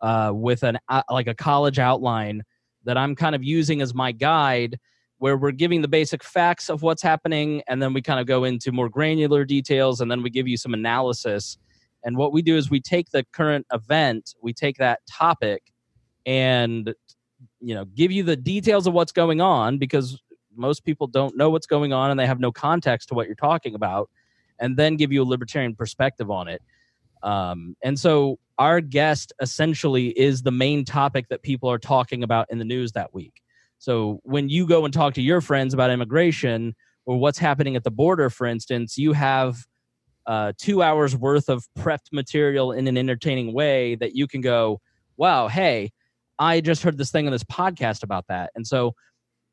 uh, with an uh, like a college outline that I'm kind of using as my guide where we're giving the basic facts of what's happening and then we kind of go into more granular details and then we give you some analysis and what we do is we take the current event, we take that topic, and you know give you the details of what's going on because most people don't know what's going on and they have no context to what you're talking about, and then give you a libertarian perspective on it. Um, and so our guest essentially is the main topic that people are talking about in the news that week. So when you go and talk to your friends about immigration or what's happening at the border, for instance, you have uh, two hours worth of prepped material in an entertaining way that you can go, wow, hey, I just heard this thing on this podcast about that. And so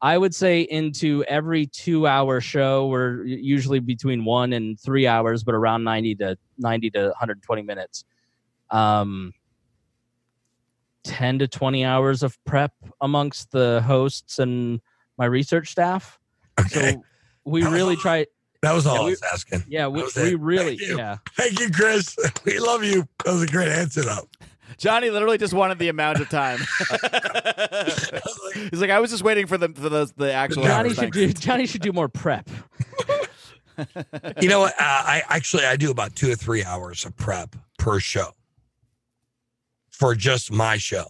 I would say into every two hour show, we're usually between one and three hours, but around 90 to 90 to 120 minutes. Um, 10 to 20 hours of prep amongst the hosts and my research staff. Okay. So we really try. That was all yeah, I we- was asking. Yeah, we, was we really, Thank yeah. Thank you, Chris. We love you. That was a great answer, though. Johnny literally just wanted the amount of time. He's like, I was just waiting for the for the, the actual. Johnny should do. Johnny should do more prep. You know what? Uh, I actually I do about two or three hours of prep per show for just my show,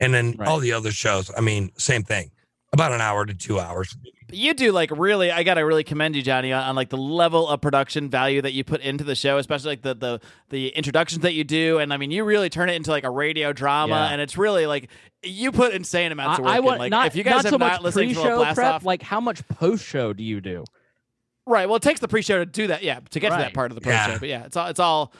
and then Right. all the other shows. I mean, same thing, about an hour to two hours. But you do like really. I gotta really commend you, Johnny, on, on like the level of production value that you put into the show, especially like the the the introductions that you do. And I mean, you really turn it into like a radio drama, Yeah. and it's really like you put insane amounts I, of work. I in. want Like not if you guys not have so not much listened to a pre-show blast prep. off, Like how much post-show do you do? right? Well, it takes the pre-show to do that. Yeah, to get to that part of the pre-show. Yeah. But yeah, it's all it's all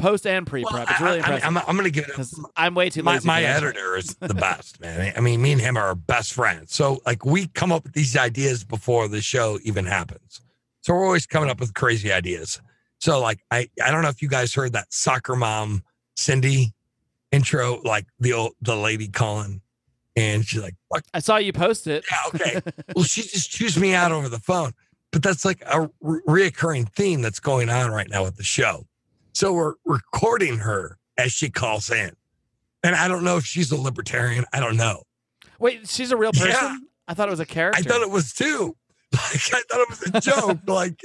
post and pre-prep. Well, it's really I, I, impressive. I'm, I'm going to give it I'm way too my, lazy. my for editor is the best, man. I mean, me and him are best friends. So, like, we come up with these ideas before the show even happens. So, we're always coming up with crazy ideas. So, like, I, I don't know if you guys heard that soccer mom Cindy intro, like the old the lady calling, and she's like, "Fuck I saw you post it. yeah, okay." well, she just chews me out over the phone. But that's like a re- reoccurring theme that's going on right now with the show. So we're recording her as she calls in. And I don't know if she's a libertarian. I don't know. Wait, she's a real person. Yeah. I thought it was a character. I thought it was too. Like I thought it was a joke. like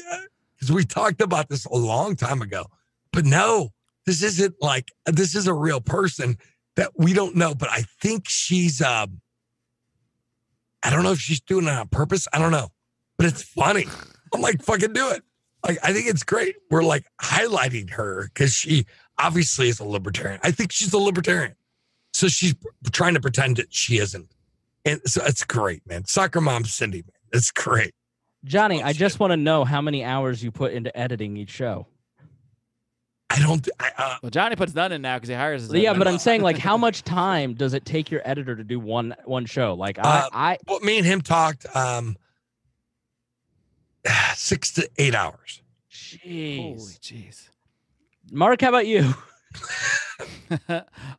because we talked about this a long time ago. But no, this isn't like this is a real person that we don't know. But I think she's um I don't know if she's doing it on purpose. I don't know. But it's funny. I'm like, fucking do it. Like I think it's great. We're like highlighting her because she obviously is a libertarian. I think she's a libertarian. So she's trying to pretend that she isn't. And so it's great, man. Soccer mom Cindy, man. It's great. Johnny, Oh, I just want to know how many hours you put into editing each show. I don't I, uh, Well, Johnny puts none in now because he hires his. Yeah, own but. I'm saying like how much time does it take your editor to do one one show? Like Uh, I, I well, me and him talked um six to eight hours. Holy jeez. jeez. Marc, how about you?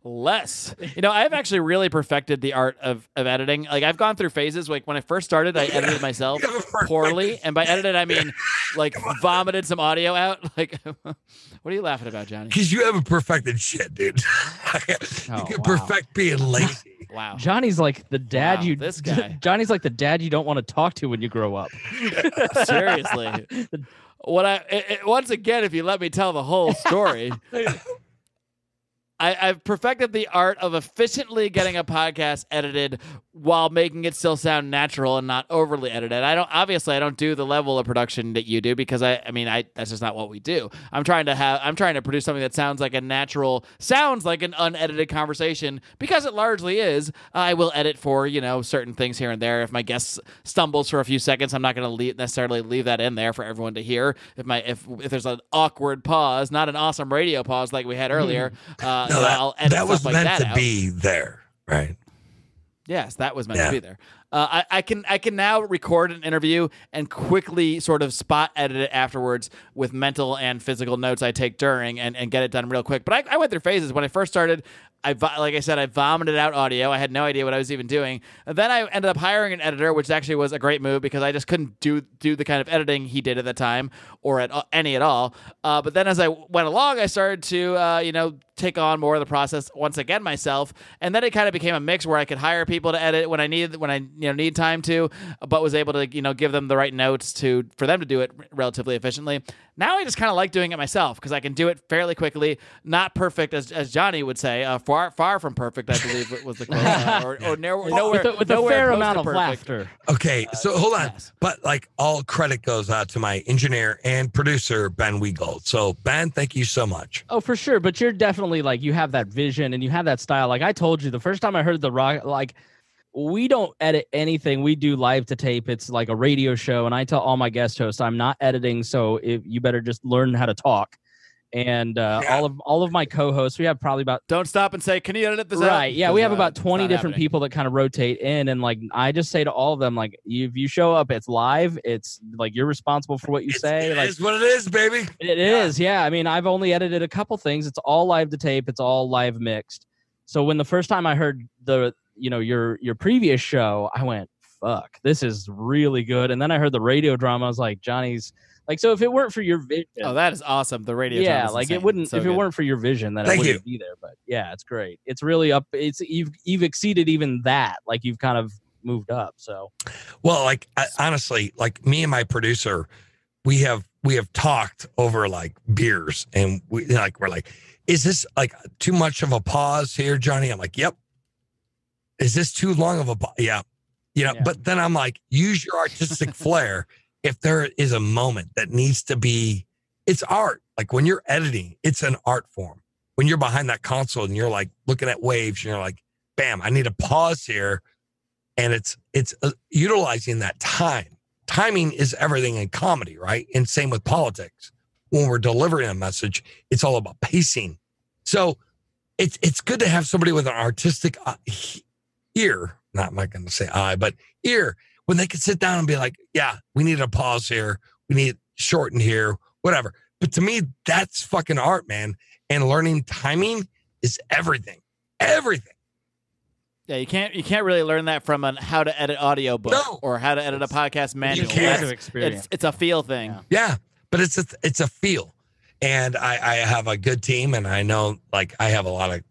Less. You know, I've actually really perfected the art of, of editing. Like I've gone through phases. Like when I first started, I edited myself You have a perfect- poorly, and by edited I mean like vomited some audio out. Like, what are you laughing about, Johnny? Because you haven't perfected shit, dude. you Oh, can wow. perfect being lazy. Wow. Johnny's like the dad Wow, you this guy. Johnny's like the dad you don't want to talk to when you grow up. Seriously. What I it, it- once again, if you let me tell the whole story, I, I've perfected the art of efficiently getting a podcast edited while making it still sound natural and not overly edited. I don't obviously I don't do the level of production that you do because I I mean I that's just not what we do. I'm trying to have I'm trying to produce something that sounds like a natural sounds like an unedited conversation because it largely is. I will edit for, you know, certain things here and there. If my guest stumbles for a few seconds, I'm not going to leave, necessarily leave that in there for everyone to hear. If my if if there's an awkward pause, not an awesome radio pause like we had earlier, uh, No, that, that was like meant that to out. be there, right? Yes, that was meant Yeah. to be there. Uh, I, I can I can now record an interview and quickly sort of spot edit it afterwards with mental and physical notes I take during and, and get it done real quick. But I, I went through phases. When I first started, I like I said, I vomited out audio. I had no idea what I was even doing. And then I ended up hiring an editor, which actually was a great move because I just couldn't do do the kind of editing he did at the time or at any at all. Uh, but then as I went along, I started to uh, you know take on more of the process once again myself, and then it kind of became a mix where I could hire people to edit when I needed when I you know need time to, but was able to you know give them the right notes to for them to do it relatively efficiently. Now I just kind of like doing it myself because I can do it fairly quickly, not perfect as, as Johnny would say, uh, far far from perfect. I believe was the quote, uh, or, or nowhere, nowhere with a, with a fair amount of perfect. laughter. Okay, so hold on. yes. But like all credit goes out to my engineer and producer, Ben Weagold. So Ben, thank you so much. Oh, for sure. But you're definitely like you have that vision and you have that style. Like I told you the first time I heard the rock, like we don't edit anything. We do live to tape. It's like a radio show, and I tell all my guest hosts I'm not editing, so if you better just learn how to talk. And uh, Yeah. all of all of my co-hosts, we have probably about Don't stop and say, "Can you edit this out?" right. Yeah, we have uh, about 20 different happening. people that kind of rotate in, and like I just say to all of them, like if you show up, it's live. It's like you're responsible for what you It's- say. it like is what it is, baby. it is, yeah. I mean, I've only edited a couple things. It's all live to tape. It's all live mixed. So when the first time I heard the, you know, your your previous show, I went, "Fuck, this is really good." And then I heard the radio drama. I was like, "Johnny's like." So if it weren't for your vision, Oh, that is awesome. The radio. yeah, drama's like insane. it wouldn't. So if it good. weren't for your vision, then Thank it wouldn't be there. But yeah, it's great. It's really up. It's you've you've exceeded even that. Like you've kind of moved up. So Well, like I, honestly, like me and my producer, we have we have talked over like beers, and we like we're like, is this like too much of a pause here, Johnny? I'm like, yep. Is this too long of a pause? Yeah, You know, Yeah. but then I'm like, use your artistic flair. If there is a moment that needs to be, it's art. Like when you're editing, it's an art form. When you're behind that console and you're like looking at waves, and you're like, bam, I need a pause here. And it's it's uh, utilizing that time. Timing is everything in comedy, right? And same with politics. When we're delivering a message, it's all about pacing. So it's it's good to have somebody with an artistic uh, ear. Not I'm I going to say eye, but ear when they can sit down and be like, "Yeah, we need a pause here. We need shorten here, whatever." But to me, that's fucking art, man. And learning timing is everything. Everything. Yeah, you can't you can't really learn that from an how to edit audio book No. or how to edit a podcast manual. You can't. That's- experience. It's it's a feel thing. Yeah. Yeah, but it's a it's a feel, and I I have a good team, and I know like I have a lot of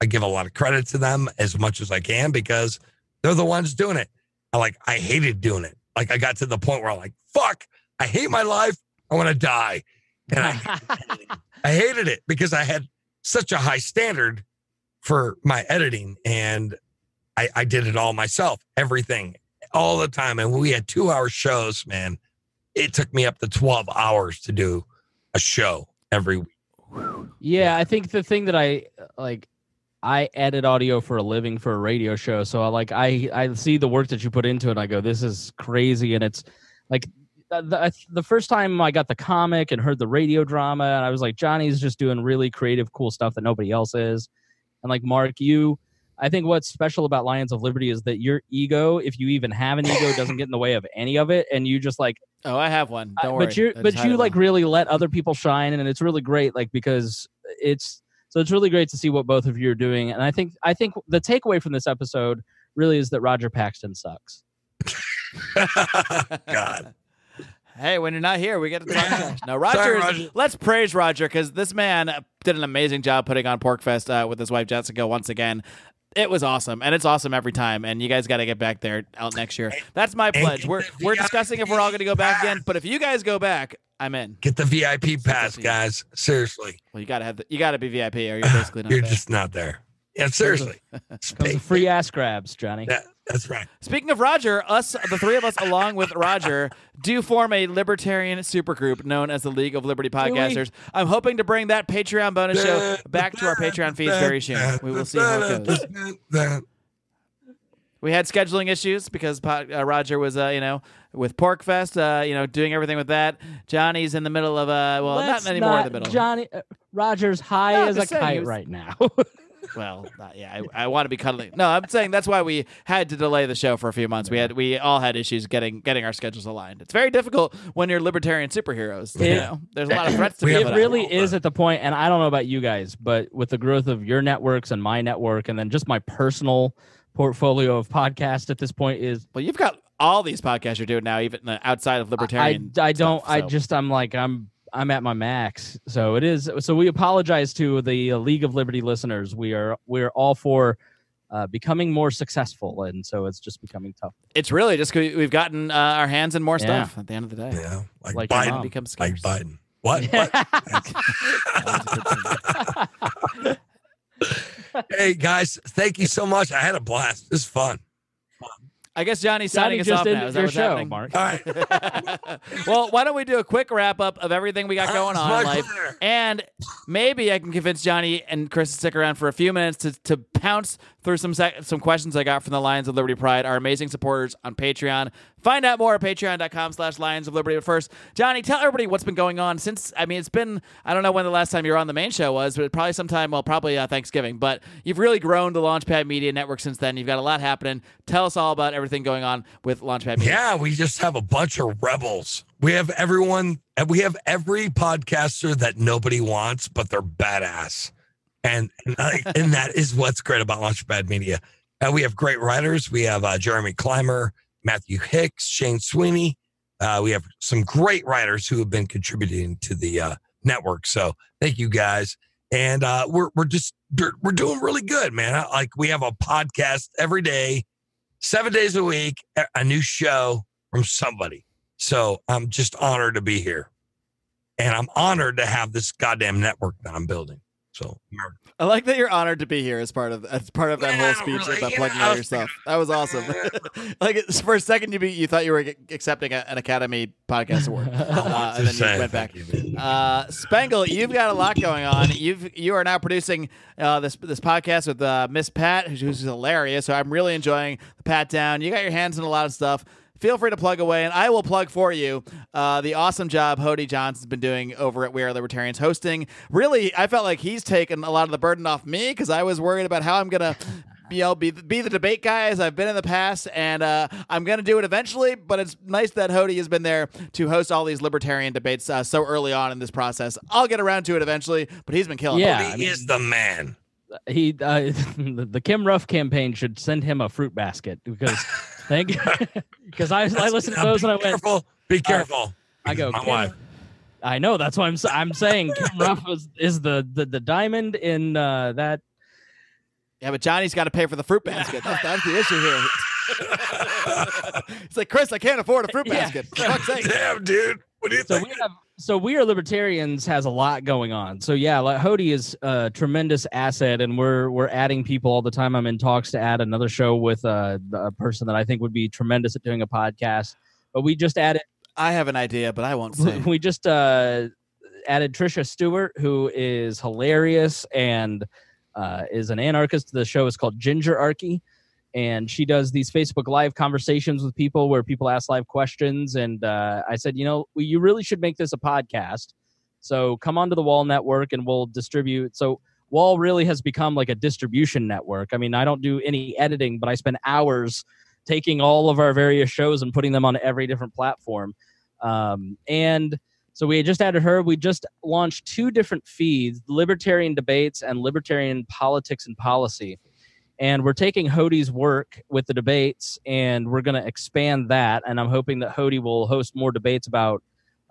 I give a lot of credit to them as much as I can because they're the ones doing it. I like I hated doing it. Like I got to the point where I'm like, fuck, I hate my life. I want to die, and I I hated it because I had such a high standard for my editing and I, I did it all myself, everything, all the time. And we had two hour shows, man. It took me up to 12 hours to do a show every week. Yeah, I think the thing that I like, I edit audio for a living for a radio show, so I like I I see the work that you put into it. And I go, this is crazy, and it's like the, the first time I got the comic and heard the radio drama, and I was like, Johnny's just doing really creative, cool stuff that nobody else is, and like Marc, you. I think what's special about Lions of Liberty is that your ego, if you even have an ego, doesn't get in the way of any of it, and you just like Oh, I have one. Don't worry. but you but you like now. really let other people shine and it's really great like because it's so it's really great to see what both of you are doing and i think i think the takeaway from this episode really is that roger paxton sucks God. Hey, when you're not here, we get to talk trash. No, Roger. Sorry, Roger. Let's praise Roger because this man did an amazing job putting on PorcFest uh, with his wife Jessica once again. It was awesome, and it's awesome every time. And you guys got to get back there out next year. That's my pledge. We're we're discussing if we're all going to go back again, but if you guys go back, I'm in. Get the VIP pass, guys. Seriously. Well, you got to have the, you got to be VIP, or you're basically not You're there. just not there. Yeah, seriously. Comes with free ass grabs johnny that- that's right. Speaking of Roger, us, the three of us, along with Roger, do form a libertarian supergroup known as the League of Liberty Podcasters. I'm hoping to bring that Patreon bonus show back to our Patreon feeds very soon. We will see how it goes. We had scheduling issues because uh, Roger was, uh, you know, with PorcFest, uh, you know, doing everything with that. Johnny's in the middle of, uh, well, Let's not anymore in the middle. johnny uh, roger's high No, as a just saying, he kite was- right now well, not, yeah, I, I want to be cuddling. No, I'm saying that's why we had to delay the show for a few months. We had, we all had issues getting getting our schedules aligned. It's very difficult when you're libertarian superheroes. You know, there's a lot of threats to be it a- out. really is at the point and i don't know about you guys but with the growth of your networks and my network and then just my personal portfolio of podcasts at this point is Well, you've got all these podcasts you're doing now, even uh, outside of I, libertarian. I don't stuff, i just i'm like i'm i'm at my max so it is so we apologize to the uh, league of liberty listeners we are we're all for uh, becoming more successful and so it's just becoming tough It's really just we've gotten uh, our hands in more Yeah. stuff at the end of the day. Yeah. Like, Like Biden. mom. becomes Like. Biden. What? what? hey guys, thank you so much. I had a blast. This is fun. I guess Johnny's Johnny signing us just off now. ended Is that what's show, happening? Marc. All right. well, why don't we do a quick wrap up of everything we got going on in life? pleasure. And maybe I can convince Johnny and Chris to stick around for a few minutes to, to pounce through some sec- some questions I got from the Lions of Liberty Pride, our amazing supporters on Patreon. Find out more at patreon.com slash Lions of Liberty. But first, Johnny, tell everybody what's been going on since, I mean, it's been, I don't know when the last time you were on the main show was, but probably sometime, well, probably uh, Thanksgiving. But you've really grown the Launchpad Media Network since then. You've got a lot happening. Tell us all about everything going on with Launchpad Media. Yeah, we just have a bunch of rebels. We have everyone, and we have every podcaster that nobody wants, but they're badass. And and, and that is what's great about Launchpad Media. And we have great writers. We have uh, Jeremy Clymer, Matthew Hicks, Shane Sweeney. Uh, we have some great writers who have been contributing to the uh, network. So thank you guys. And uh, we're we're just we're doing really good, man. Like we have a podcast every day, seven days a week, a- new show from somebody. So I'm just honored to be here. And I'm honored to have this goddamn network that I'm building. So I like that you're honored to be here as part of as part of that Yeah, whole speech really, about you plugging know, I all was your stuff. That was awesome. like for a second, you be, you thought you were accepting a, an Academy Podcast Award, uh, and then Just you went back. you. Uh, Spangle, you've got a lot going on. You've you are now producing uh, this this podcast with uh, Miss Pat, who's, who's hilarious. So I'm really enjoying the Pat Down. You got your hands in a lot of stuff. Feel free to plug away, and I will plug for you uh, the awesome job Hody Johnson's been doing over at We Are Libertarians hosting. Really, I felt like he's taken a lot of the burden off me because I was worried about how I'm gonna you know, be be the debate guy as I've been in the past, and uh, I'm gonna do it eventually. But it's nice that Hody has been there to host all these libertarian debates uh, so early on in this process. I'll get around to it eventually, but he's been killing. it. Yeah, he I mean- is the man. he uh, the, the Kim Ruff campaign should send him a fruit basket because thank you. because I I listened to those and I went careful. Be careful. I go My wife. I know that's why I'm s- I'm saying Kim Ruff is, is the, the the diamond in uh, that Yeah, but Johnny's got to pay for the fruit basket. That's, that's the issue here. it's like Chris, I can't afford a fruit basket. For fuck's sake. Damn, dude. What do you so think? we have so we are libertarians has a lot going on. So yeah like Hody is a tremendous asset and we're we're adding people all the time. I'm in talks to add another show with uh, a person that i think would be tremendous at doing a podcast. But we just added I have an idea, but I won't say. we just uh added trisha stewart who is hilarious and uh, is an anarchist. The show is called ginger archy and she does these facebook live conversations with people where people ask live questions. And uh, i said you know well, you really should make this a podcast. So come onto the WAL network and we'll distribute. So WAL really has become like a distribution network. I mean i don't do any editing but i spend hours taking all of our various shows and putting them on every different platform. Um, and so we just added her. We just launched two different feeds: libertarian debates and libertarian politics and policy. And we're taking Hody's work with the debates, and we're going to expand that. And I'm hoping that Hody will host more debates about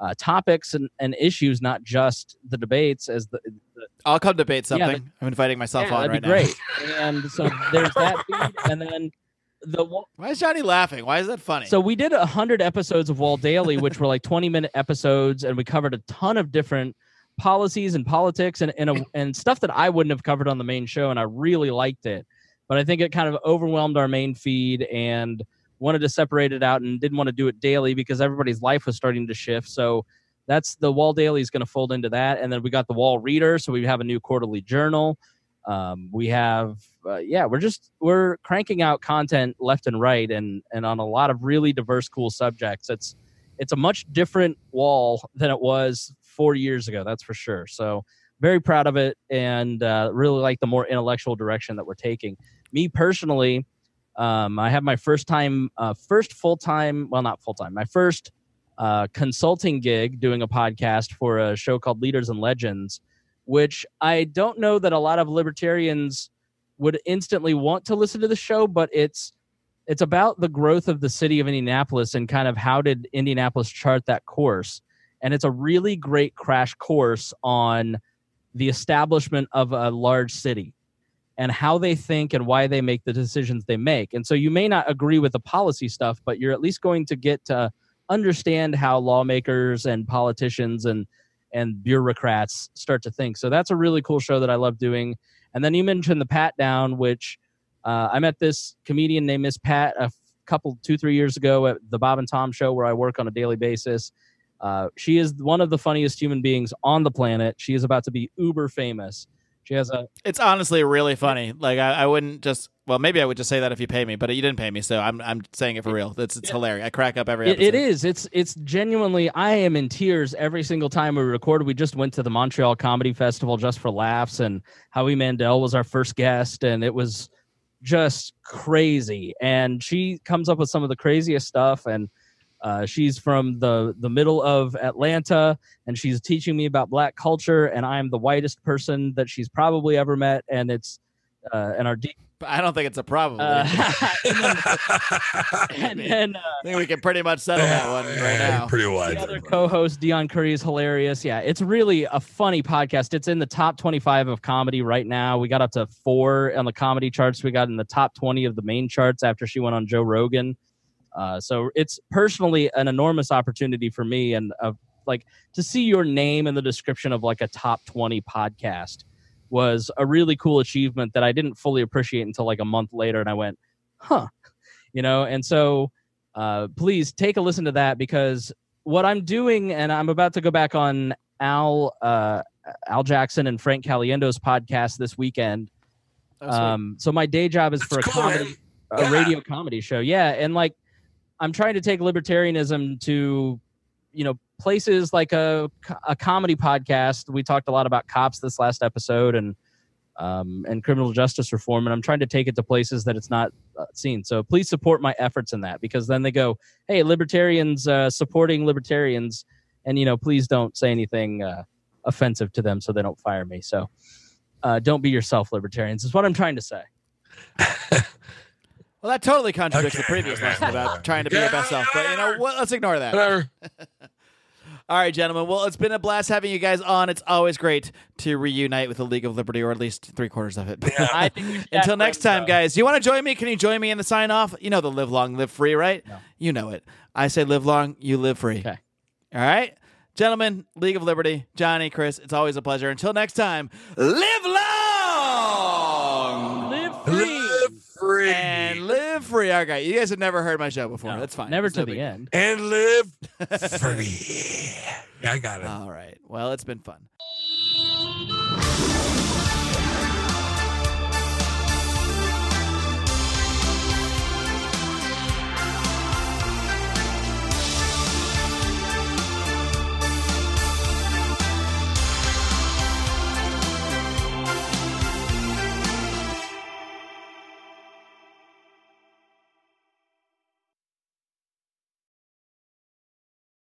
uh, topics and, and issues, not just the debates. As the, the I'll come debate Yeah, something. I'm inviting myself yeah, on that'd right be great. And so there's that feed, and then the. Why is Johnny laughing? Why is that funny? so we did a hundred episodes of WAL Daily, which were like twenty minute episodes, and we covered a ton of different policies and politics and and, a, and stuff that I wouldn't have covered on the main show, and I really liked it. But I think it kind of overwhelmed our main feed and wanted to separate it out and didn't want to do it daily because everybody's life was starting to shift. So that's the WAL Daily is going to fold into that, and then we got the WAL Reader, so we have a new quarterly journal. Um, we have uh, yeah we're just we're cranking out content left and right and and on a lot of really diverse cool subjects it's it's a much different WAL than it was four years ago that's for sure so very proud of it and uh, really like the more intellectual direction that we're taking me personally um, i have my first time uh, first full-time well not full-time my first uh, consulting gig doing a podcast for a show called leaders and legends which I don't know that a lot of libertarians would instantly want to listen to the show, but it's it's about the growth of the city of Indianapolis and kind of how did Indianapolis chart that course. And it's a really great crash course on the establishment of a large city and how they think and why they make the decisions they make. And so you may not agree with the policy stuff, but you're at least going to get to understand how lawmakers and politicians and and bureaucrats start to think. So that's a really cool show that I love doing. And then you mentioned the Pat Down, which uh, I met this comedian named Miss Pat a couple, two, three years ago at the Bob and Tom show where I work on a daily basis. Uh, she is one of the funniest human beings on the planet. She is about to be uber famous. She has a it's honestly really funny. Like I, I wouldn't just. Well, maybe I would just say that if you pay me, but you didn't pay me, so I'm I'm saying it for real. It's it's hilarious. I crack up every It, it is. It's it's genuinely. I am in tears every single time we record. We just went to the Montreal Comedy Festival just for laughs, and Howie Mandel was our first guest, and it was just crazy. And she comes up with some of the craziest stuff, and uh, she's from the the middle of Atlanta, and she's teaching me about Black culture, and I am the whitest person that she's probably ever met, and it's uh, and our deep. I don't think it's a problem. Uh, I and then uh, think we can pretty much settle that one right now. Pretty wide. the other co-host Dion Curry is hilarious. Yeah, it's really a funny podcast. It's in the top 25 of comedy right now. We got up to four on the comedy charts. We got in the top 20 of the main charts after she went on Joe Rogan. Uh, so it's personally an enormous opportunity for me and uh, like to see your name in the description of like a top 20 podcast. was a really cool achievement that I didn't fully appreciate until like a month later, and I went, huh, you know. And so, uh, please take a listen to that because what I'm doing, and I'm about to go back on Al uh, Al Jackson and Frank Caliendo's podcast this weekend. Um, so my day job is for a comedy, man. a Yeah. radio comedy show. Yeah, and like I'm trying to take libertarianism to, you know, places like a a comedy podcast. We talked a lot about cops this last episode and um, and criminal justice reform, and I'm trying to take it to places that it's not uh, seen. So please support my efforts in that because then they go, hey, libertarians uh, supporting libertarians, and you know, please don't say anything uh, offensive to them so they don't fire me. So. Uh, don't be yourself, libertarians. Is what I'm trying to say. Well, that totally contradicts the previous okay, lesson about trying to be your best self. But you know what? Let's ignore that. Whatever. All right, gentlemen. Well, it's been a blast having you guys on. It's always great to reunite with the League of Liberty, or at least three quarters of it. I think we should Until next time, though. guys. You want to join me? Can you join me in the sign off? You know the live long, live free, right? No. You know it. I say live long, you live free. Okay. All right, gentlemen. League of Liberty, Johnny, Chris. It's always a pleasure. Until next time, live long Live free. Live free. and live free. Okay. you guys have never heard my show before. No, That's fine. Never It's to no the end. and live free. Yeah, I got it. All right. Well, it's been fun.